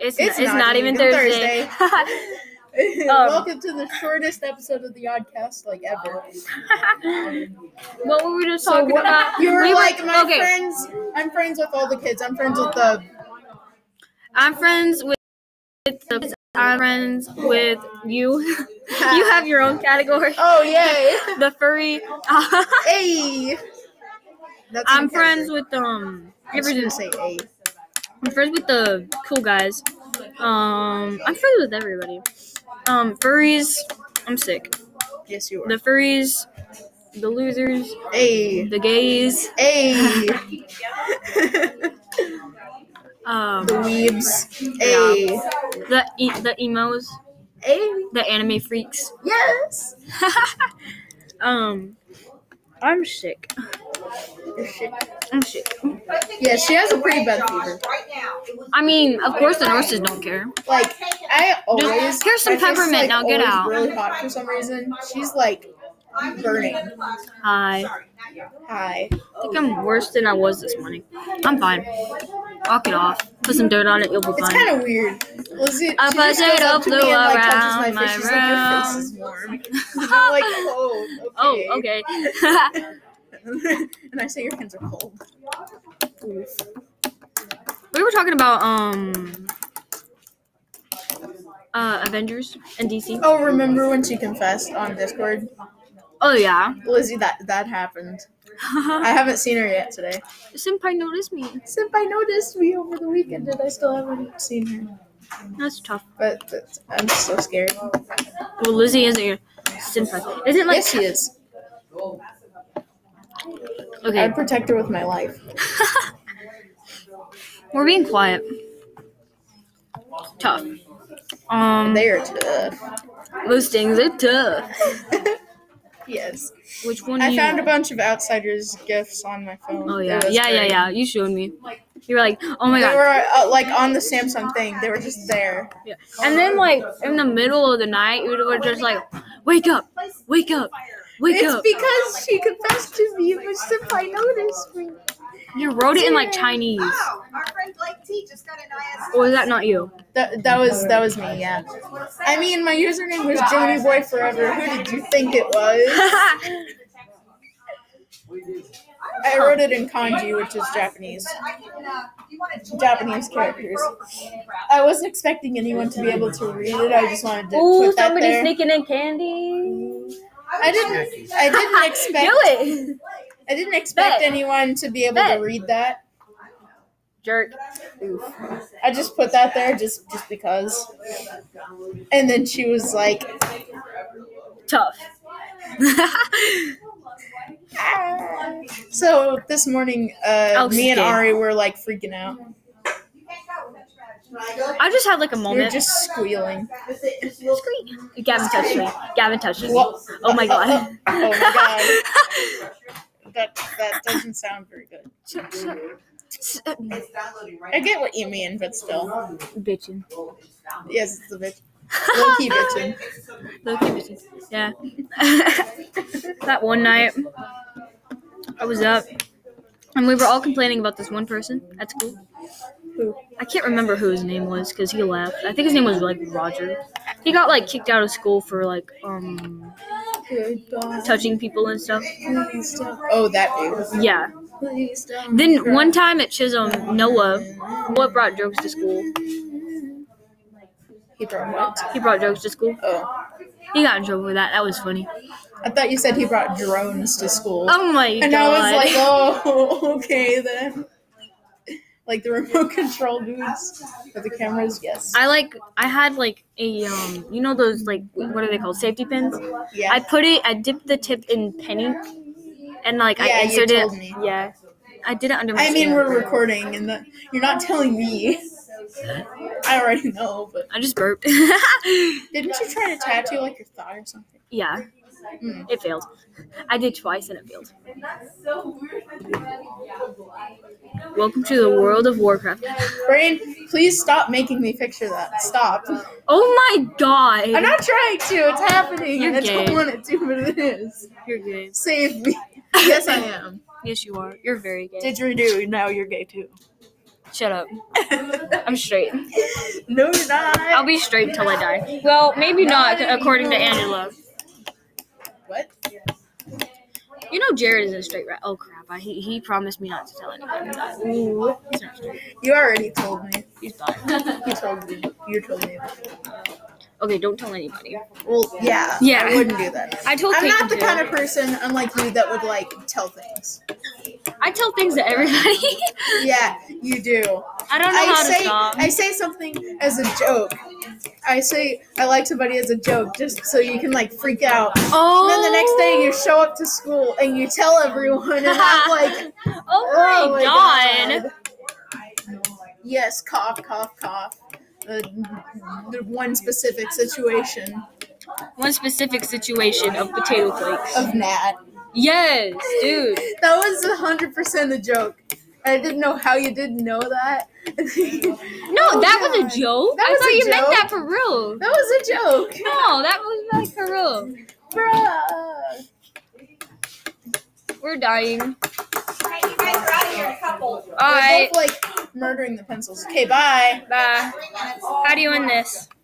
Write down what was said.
It's It's not, it's not even even Thursday. Welcome to the shortest episode of the Oddcast like ever. what were we just So talking what, about? you were We like my okay. friends. I'm friends with all the kids. I'm friends with the. I'm friends with the. I'm friends with you. you have your own category. Oh yay! The furry. Hey. That's I'm friends with um. I You was gonna say A. I'm friends with the cool guys. Um, I'm friends with everybody. Um, furries. I'm sick. Yes, you are. The furries, the losers, A. the gays. A. Um, the weebs. A. the e- the emos, A. the anime freaks. Yes. um, I'm sick. Your shit. Yeah, she has a pretty bad fever. I mean, of course the nurses don't care. Like I always. here's some my face is, peppermint, like, now get out. Really hot for some reason. She's like burning. Hi. Hi. I think I'm worse than I was this morning. I'm fine. Walk it off. Put some dirt on it. You'll be It's fine. It's kind of weird. Lizzie, just goes potato up flew and, like, around my face. my She's like, your face room. is warm. I'm like, oh, Oh, okay. and I say your hands are cold. Oof. we were talking about um uh Avengers and DC. Oh, remember when she confessed on Discord? Oh yeah. Lizzie, that that happened. I haven't seen her yet today. Senpai noticed me. Senpai noticed me over the weekend and I still haven't seen her. That's tough. But, but I'm so scared. Well, Lizzie isn't your senpai. Isn't like yes, she is. Okay. I'd protect her with my life. We're being quiet. Tough. Um, They are tough. those things are tough. yes. Which one? I you found a bunch of outsiders gifts on my phone. Oh It yeah, was yeah, yeah, yeah. You showed me. You were like, oh my They god. were uh, like on the Samsung thing. They were just there. Yeah. And then like in the middle of the night, you were just like, wake up, wake up, wake it's up. because she confessed to me, but Senpai noticed me. You wrote it in like Chinese. Oh, our friend Blake T just got an IS. Or was that not you? That, that was that was me, yeah. I mean, my username was Jody Boy Forever. Who did you think it was? I wrote it in kanji, which is Japanese. I can, if you want to join Japanese them, I can characters. I wasn't expecting anyone to be able to read it. I just wanted to Ooh, put that somebody there. sneaking in candy. I didn't. I didn't expect. Do it, I didn't expect Bet. anyone to be able Bet. to read that. jerk. Oof. I just put that there just just because. And then she was like, Tough. So this morning, uh, me and. Ari were like freaking out. I just had like a moment. just squealing. Scream. Gavin touched me. Gavin touched me. What? Oh my god. Oh my god. That that doesn't sound very good. Shut- shut- shut- I get what you mean, but still. Bitchin'. Yes, it's a bitch. Low key bitching. Low-key bitchin'. Yeah. that one night, I was up, and we were all complaining about this one person at school. Who? I can't remember who his name was because he left. I think his name was like Roger. He got like kicked out of school for like um touching people and stuff. Oh, that dude. Yeah. Then one time at Chisholm, Noah, what brought jokes to school? He brought what? He brought jokes to school. Oh. He got in trouble for that. That was funny. I thought you said he brought drones to school. Oh my and god. And I was like, oh, okay then. Like the remote control dudes for the cameras, yes. I like I had like a um you know those like what are they called safety pins? Yeah. I put it I dipped the tip in penny and like I Yeah, you inserted told it. me. Yeah. I did it under my I mean, skin. we're recording, and the, you're not telling me. I already know, but I just burped. didn't you try to tattoo like your thigh or something? yeah, Hmm. it failed. I did twice and it failed. Welcome to the world of Warcraft. Brain, please stop making me picture that. Stop. Oh my god. I'm not trying to. It's happening. You're and I don't want it to, but it is. You're gay. Save me. Yes, I am. Yes, you are. You're very gay. Didgeridoo. Now you're gay too. Shut up. I'm straight. no, you're not. I'll be straight until I die. Well, maybe not, according to Angela. What? You know Jared is a straight rat. Oh crap! I, he he promised me not to tell anybody. That. Ooh. He's not straight. You already told me. He's bi. You told me. You told me. Okay, don't tell anybody. Well, yeah. Yeah. I wouldn't do that. I told I'm Peyton not the kind of person, unlike you, that would like tell things. I tell things to everybody. Yeah, you do. I don't know I how say to stop. I say something as a joke. I say I like somebody as a joke, just so you can like freak out. oh. And then the next day you show up to school and you tell everyone, and I'm like, Oh my, god. Yes, cough, cough, cough. Uh, the one specific situation One specific situation of potato flakes. of Nat. Yes, dude. That was hundred percent a joke. I didn't know how you didn't know that. Oh no, Oh, that was a joke. That I was thought a you meant joke. that for real. That was a joke. No, that was like for real. Bruh. We're dying. Hey, you guys are out of here in a couple. We're Alright. both like murdering the pencils. Okay, bye. Bye. How do you end this?